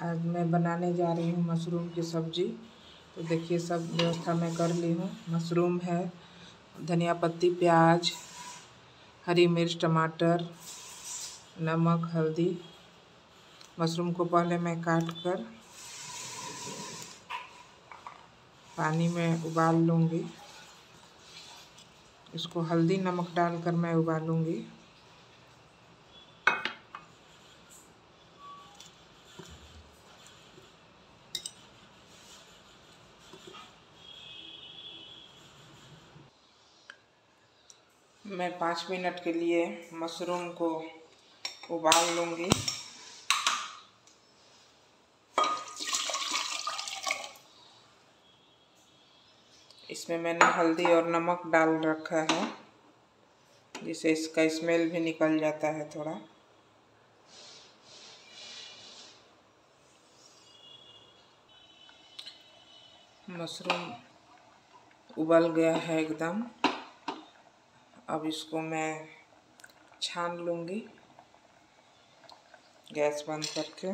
आज मैं बनाने जा रही हूँ मशरूम की सब्ज़ी। तो देखिए, सब व्यवस्था मैं कर ली हूँ। मशरूम है, धनिया पत्ती, प्याज, हरी मिर्च, टमाटर, नमक, हल्दी। मशरूम को पहले मैं काट कर पानी में उबाल लूँगी। इसको हल्दी नमक डालकर मैं उबालूँगी मैं पाँच मिनट के लिए मशरूम को उबाल लूँगी। इसमें मैंने हल्दी और नमक डाल रखा है, जिससे इसका स्मेल भी निकल जाता है थोड़ा। मशरूम उबल गया है एकदम। अब इसको मैं छान लूँगी। गैस बंद करके।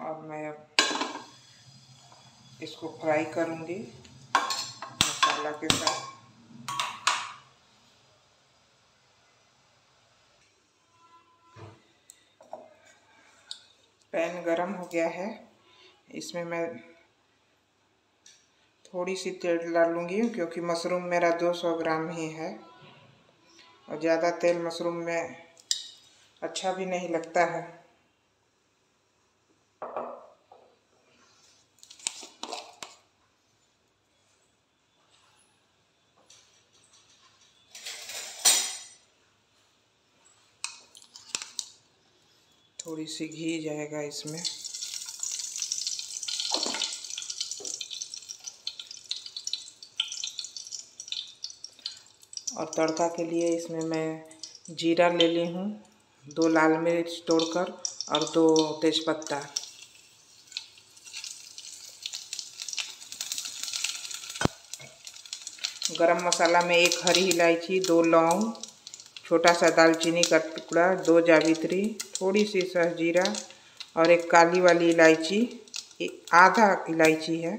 और मैं अब इसको फ्राई करूँगी मसाला के साथ। पैन गरम हो गया है। इसमें मैं थोड़ी सी तेल डालूँगी क्योंकि मशरूम मेरा 200 ग्राम ही है। और ज़्यादा तेल मशरूम में अच्छा भी नहीं लगता है। थोड़ी सी घी जाएगा इसमें। और तड़का के लिए इसमें मैं जीरा ले ली हूँ, दो लाल मिर्च तोड़कर और दो तेज़पत्ता। गरम मसाला में एक हरी इलायची, दो लौंग छोटा सा दालचीनी का टुकड़ा, दो जावित्री थोड़ी सी सहजीरा और एक काली वाली इलायची। आधा इलायची है,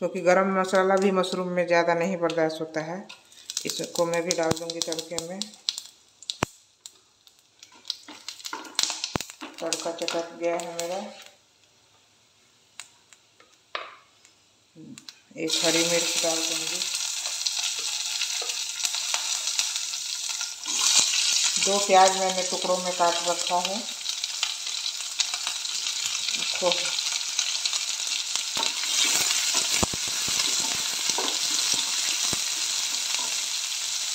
क्योंकि तो गरम मसाला भी मशरूम में ज़्यादा नहीं बर्दाश्त होता है। इसको मैं भी डाल दूँगी तड़के में। तड़का चटक गया है मेरा। एक हरी मिर्च डाल दूँगी। दो प्याज मैंने टुकड़ों में काट रखा है। इसको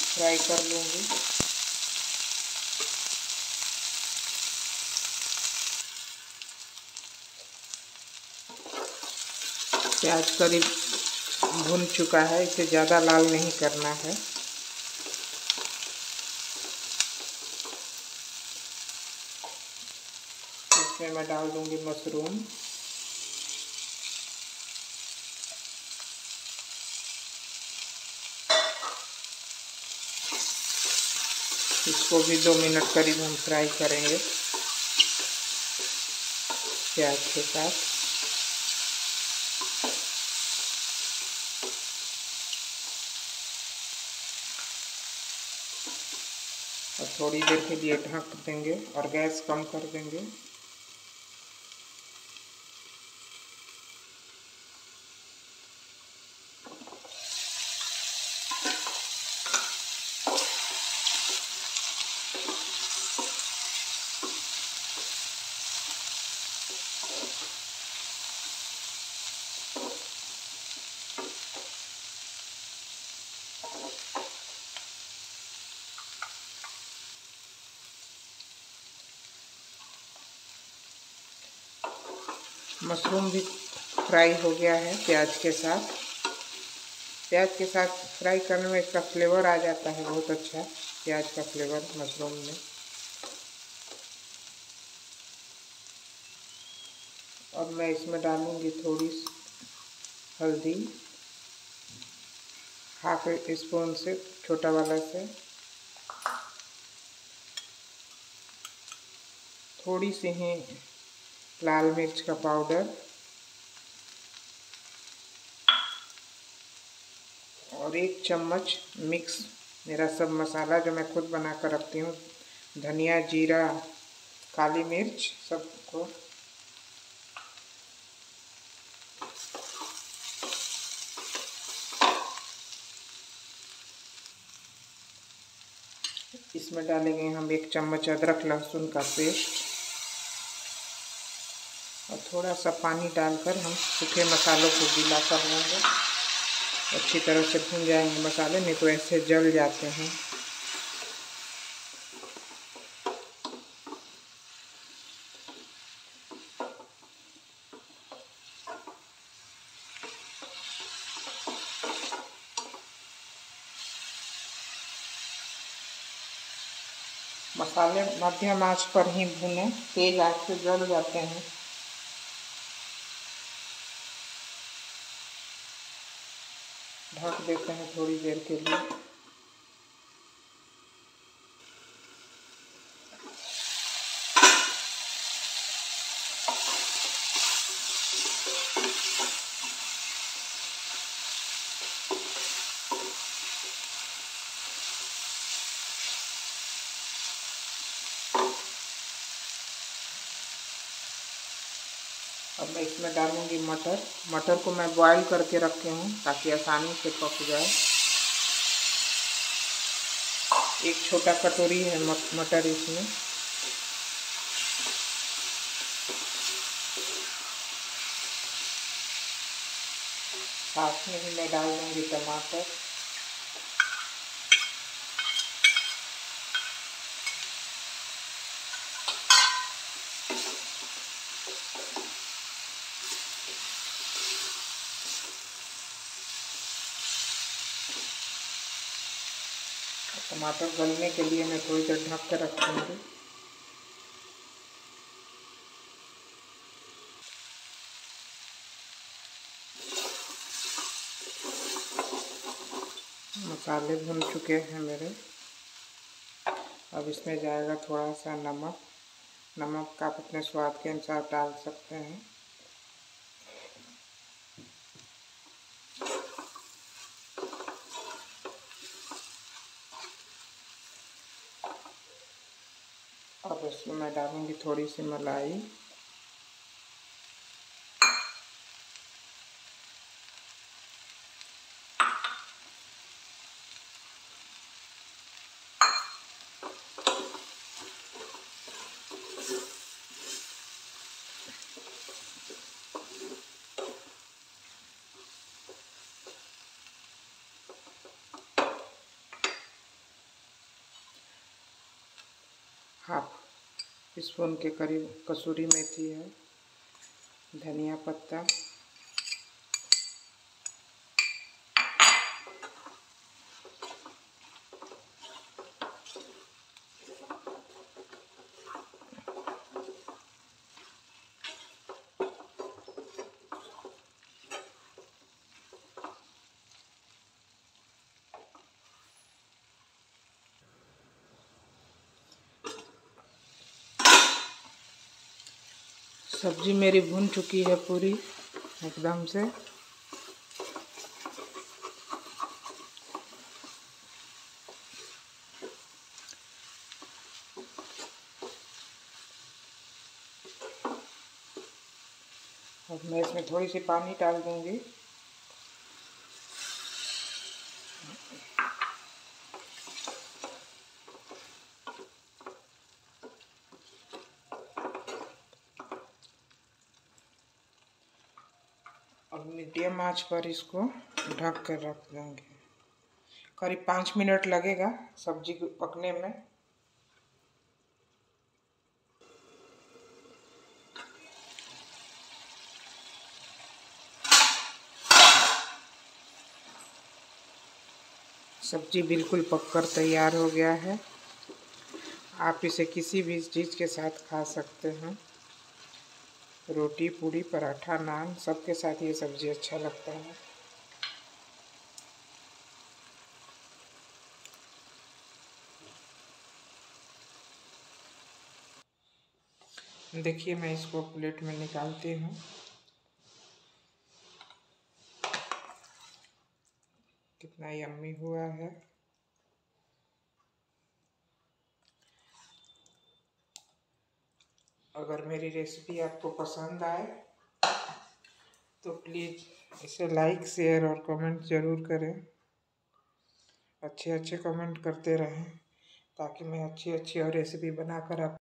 फ्राई कर लूँगी। प्याज करीब भुन चुका है, इसे ज़्यादा लाल नहीं करना है। इसमें मैं डाल दूँगी मशरूम। इसको भी दो मिनट करीब हम फ्राई करेंगे प्याज के साथ। और थोड़ी देर के लिए ढक देंगे और गैस कम कर देंगे। मशरूम भी फ्राई हो गया है प्याज के साथ। प्याज के साथ फ्राई करने में इसका फ्लेवर आ जाता है बहुत अच्छा प्याज का फ्लेवर मशरूम में। अब मैं इसमें डालूँगी थोड़ी हल्दी, हाफ़ स्पून से छोटा वाला से। थोड़ी सी ही लाल मिर्च का पाउडर और एक चम्मच मिक्स, मेरा सब मसाला जो मैं खुद बना कर रखती हूँ, धनिया, जीरा, काली मिर्च, सबको। इसमें डालेंगे हम एक चम्मच अदरक लहसुन का पेस्ट। और थोड़ा सा पानी डालकर हम सूखे मसालों को गीला कर लेंगे। अच्छी तरह से भून जाएँगे मसाले, नहीं तो ऐसे जल जाते हैं। मसाले मध्यम आँच पर ही भुने, तेज आँच से जल जाते हैं। ढक देते हैं थोड़ी देर के लिए। अब मैं इसमें डालूँगी मटर। मटर को मैं बॉईल करके रखे हूँ ताकि आसानी से पक जाए। एक छोटा कटोरी है मटर इसमें। साथ में ही मैं डाल दूँगी टमाटर। टमाटर गलने के लिए मैं थोड़ी देर ढक कर रखूँगी मसाले भुन चुके हैं मेरे। अब इसमें जाएगा थोड़ा सा नमक। नमक आप अपने स्वाद के अनुसार डाल सकते हैं अब इसमें मैं डालूँगी थोड़ी सी मलाई। हाफ़ स्पून के करीब कसूरी मेथी है धनिया पत्ता। सब्ज़ी मेरी भुन चुकी है पूरी, एकदम से। अब मैं इसमें थोड़ी सी पानी डाल दूँगी। मीडियम आँच पर इसको ढक कर रख देंगे। करीब पाँच मिनट लगेगा सब्ज़ी को पकने में। सब्ज़ी बिल्कुल पककर तैयार हो गया है। आप इसे किसी भी चीज़ के साथ खा सकते हैं। रोटी, पूड़ी, पराठा, नान, सबके साथ ये सब्ज़ी अच्छा लगता है। देखिए, मैं इसको प्लेट में निकालती हूँ। कितना यम्मी हुआ है। अगर मेरी रेसिपी आपको पसंद आए तो प्लीज़ इसे लाइक शेयर और कमेंट ज़रूर करें। अच्छे अच्छे कमेंट करते रहें, ताकि मैं अच्छी अच्छी और रेसिपी बनाकर आप